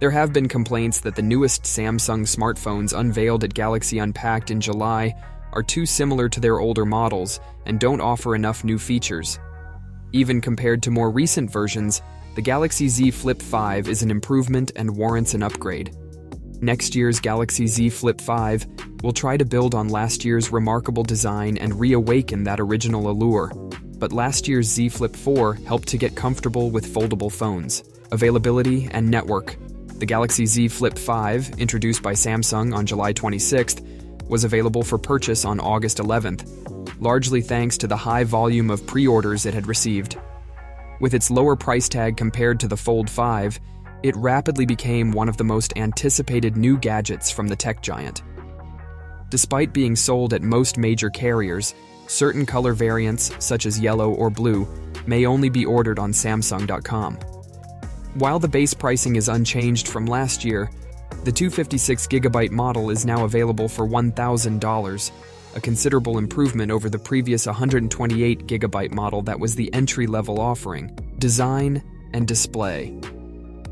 There have been complaints that the newest Samsung smartphones unveiled at Galaxy Unpacked in July are too similar to their older models and don't offer enough new features. Even compared to more recent versions, the Galaxy Z Flip 5 is an improvement and warrants an upgrade. Next year's Galaxy Z Flip 5 will try to build on last year's remarkable design and reawaken that original allure. But last year's Z Flip 4 helped to get comfortable with foldable phones, availability, and network. The Galaxy Z Flip 5, introduced by Samsung on July 26th, was available for purchase on August 11th, largely thanks to the high volume of pre orders it had received. With its lower price tag compared to the Fold 5, it rapidly became one of the most anticipated new gadgets from the tech giant. Despite being sold at most major carriers, certain color variants, such as yellow or blue, may only be ordered on Samsung.com. While the base pricing is unchanged from last year, the 256GB model is now available for $1,000, a considerable improvement over the previous 128GB model that was the entry level offering. Design and display.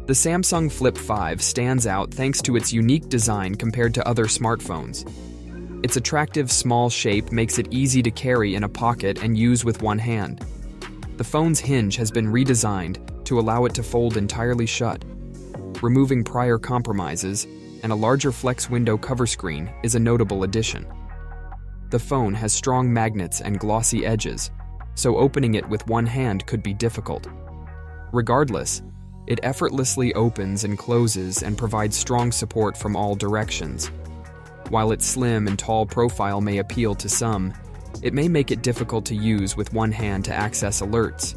The Samsung Flip 5 stands out thanks to its unique design compared to other smartphones. Its attractive small shape makes it easy to carry in a pocket and use with one hand. The phone's hinge has been redesigned to allow it to fold entirely shut. Removing prior compromises and a larger flex window cover screen is a notable addition. The phone has strong magnets and glossy edges, so opening it with one hand could be difficult. Regardless, it effortlessly opens and closes and provides strong support from all directions. While its slim and tall profile may appeal to some, it may make it difficult to use with one hand to access alerts.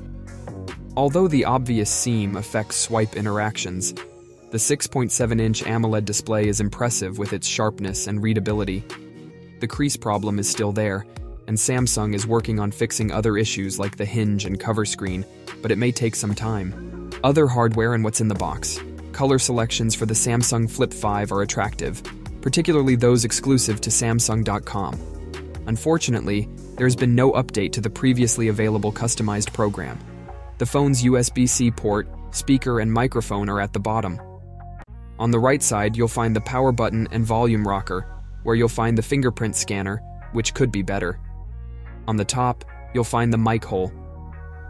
Although the obvious seam affects swipe interactions, the 6.7 inch AMOLED display is impressive with its sharpness and readability. The crease problem is still there, and Samsung is working on fixing other issues like the hinge and cover screen, but it may take some time. Other hardware and what's in the box. Color selections for the Samsung Flip 5 are attractive, particularly those exclusive to Samsung.com. Unfortunately, there has been no update to the previously available customized program. The phone's USB C port, speaker, and microphone are at the bottom. On the right side, you'll find the power button and volume rocker, where you'll find the fingerprint scanner, which could be better. On the top, you'll find the mic hole.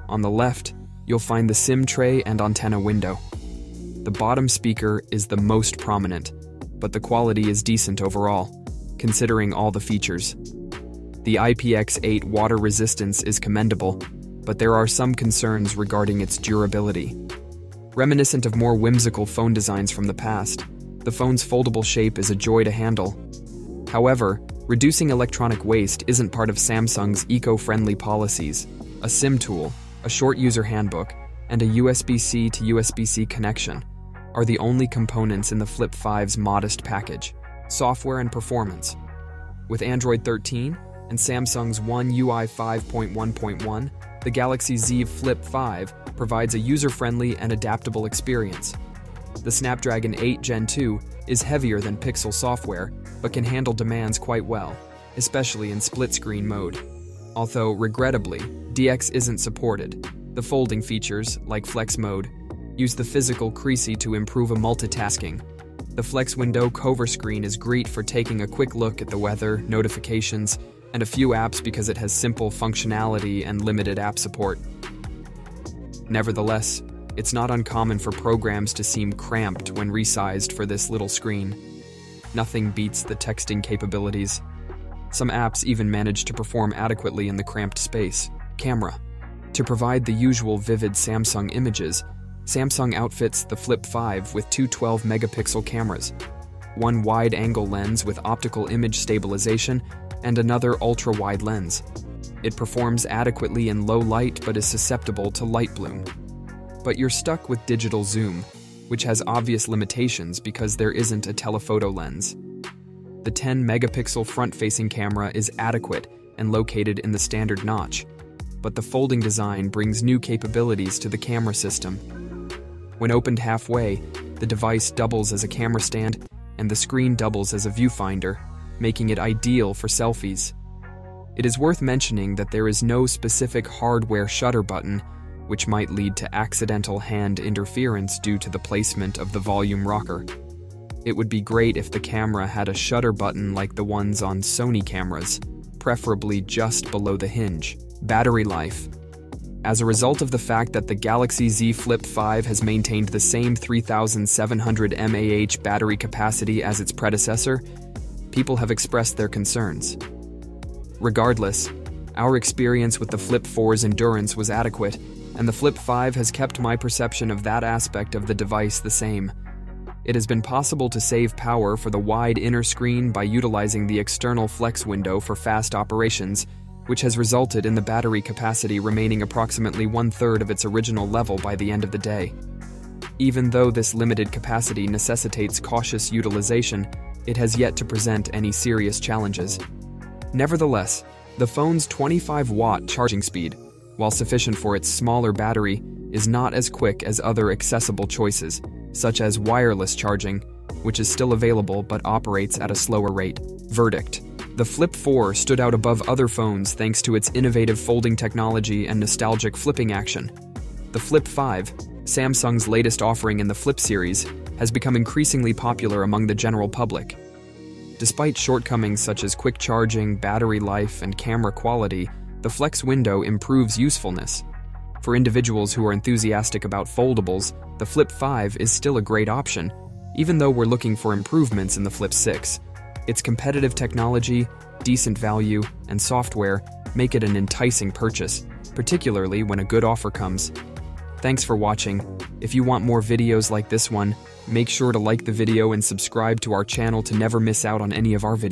On the left, you'll find the SIM tray and antenna window. The bottom speaker is the most prominent, but the quality is decent overall, considering all the features. The IPX8 water resistance is commendable, but there are some concerns regarding its durability. Reminiscent of more whimsical phone designs from the past, the phone's foldable shape is a joy to handle However, reducing electronic waste isn't part of Samsung's eco-friendly policies. A SIM tool, a short user handbook, and a USB-C to USB-C connection are the only components in the Flip 5's modest package. Software and performance. With Android 13 and Samsung's One UI 5.1.1, the Galaxy Z Flip 5 provides a user-friendly and adaptable experience. The Snapdragon 8 Gen 2 is heavier than Pixel software, but can handle demands quite well, especially in split screen mode. Although, regrettably, DeX isn't supported. The folding features, like Flex Mode, use the physical creasy to improve a multitasking. The Flex Window cover screen is great for taking a quick look at the weather, notifications, and a few apps because it has simple functionality and limited app support. Nevertheless, it's not uncommon for programs to seem cramped when resized for this little screen. Nothing beats the texting capabilities. Some apps even manage to perform adequately in the cramped space. Camera. To provide the usual vivid Samsung images, Samsung outfits the Flip 5 with two 12 megapixel cameras, one wide angle lens with optical image stabilization, and another ultra wide lens. It performs adequately in low light but is susceptible to light bloom but you're stuck with digital zoom, which has obvious limitations because there isn't a telephoto lens. The 10 megapixel front facing camera is adequate and located in the standard notch, but the folding design brings new capabilities to the camera system. When opened halfway, the device doubles as a camera stand and the screen doubles as a viewfinder, making it ideal for selfies. It is worth mentioning that there is no specific hardware shutter button which might lead to accidental hand interference due to the placement of the volume rocker. It would be great if the camera had a shutter button like the ones on Sony cameras, preferably just below the hinge. Battery life. As a result of the fact that the Galaxy Z Flip 5 has maintained the same 3700 mAh battery capacity as its predecessor, people have expressed their concerns. Regardless, our experience with the Flip 4's endurance was adequate, and the Flip 5 has kept my perception of that aspect of the device the same. It has been possible to save power for the wide inner screen by utilizing the external flex window for fast operations, which has resulted in the battery capacity remaining approximately one third of its original level by the end of the day. Even though this limited capacity necessitates cautious utilization, it has yet to present any serious challenges. Nevertheless, the phone's 25 watt charging speed, while sufficient for its smaller battery, is not as quick as other accessible choices, such as wireless charging, which is still available but operates at a slower rate. Verdict The Flip 4 stood out above other phones thanks to its innovative folding technology and nostalgic flipping action. The Flip 5, Samsung's latest offering in the Flip series, has become increasingly popular among the general public. Despite shortcomings such as quick charging, battery life, and camera quality, the Flex window improves usefulness. For individuals who are enthusiastic about foldables, the Flip 5 is still a great option, even though we're looking for improvements in the Flip 6. Its competitive technology, decent value, and software make it an enticing purchase, particularly when a good offer comes. Thanks for watching. If you want more videos like this one, make sure to like the video and subscribe to our channel to never miss out on any of our videos.